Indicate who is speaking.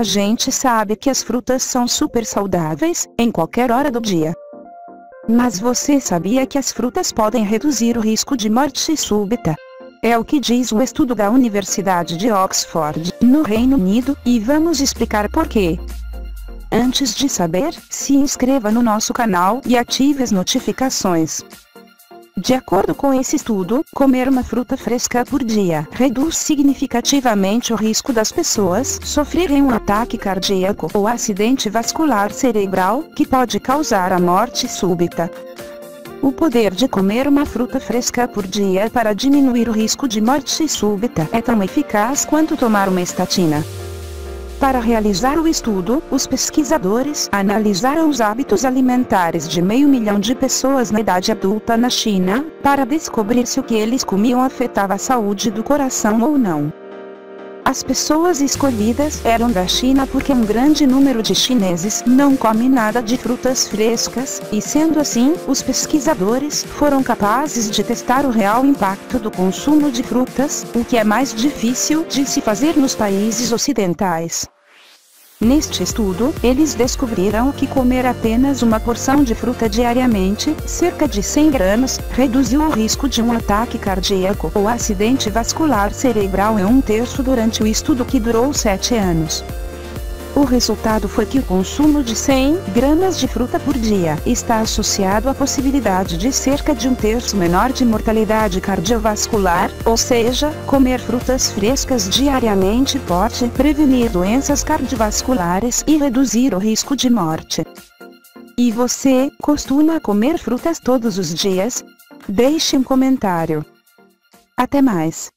Speaker 1: A gente sabe que as frutas são super saudáveis, em qualquer hora do dia. Mas você sabia que as frutas podem reduzir o risco de morte súbita? É o que diz o estudo da Universidade de Oxford, no Reino Unido, e vamos explicar por quê. Antes de saber, se inscreva no nosso canal e ative as notificações. De acordo com esse estudo, comer uma fruta fresca por dia reduz significativamente o risco das pessoas sofrerem um ataque cardíaco ou acidente vascular cerebral, que pode causar a morte súbita. O poder de comer uma fruta fresca por dia para diminuir o risco de morte súbita é tão eficaz quanto tomar uma estatina. Para realizar o estudo, os pesquisadores analisaram os hábitos alimentares de meio milhão de pessoas na idade adulta na China, para descobrir se o que eles comiam afetava a saúde do coração ou não. As pessoas escolhidas eram da China porque um grande número de chineses não come nada de frutas frescas, e sendo assim, os pesquisadores foram capazes de testar o real impacto do consumo de frutas, o que é mais difícil de se fazer nos países ocidentais. Neste estudo, eles descobriram que comer apenas uma porção de fruta diariamente, cerca de 100 gramas, reduziu o risco de um ataque cardíaco ou acidente vascular cerebral em um terço durante o estudo que durou 7 anos. O resultado foi que o consumo de 100 gramas de fruta por dia está associado à possibilidade de cerca de um terço menor de mortalidade cardiovascular, ou seja, comer frutas frescas diariamente pode prevenir doenças cardiovasculares e reduzir o risco de morte. E você, costuma comer frutas todos os dias? Deixe um comentário. Até mais.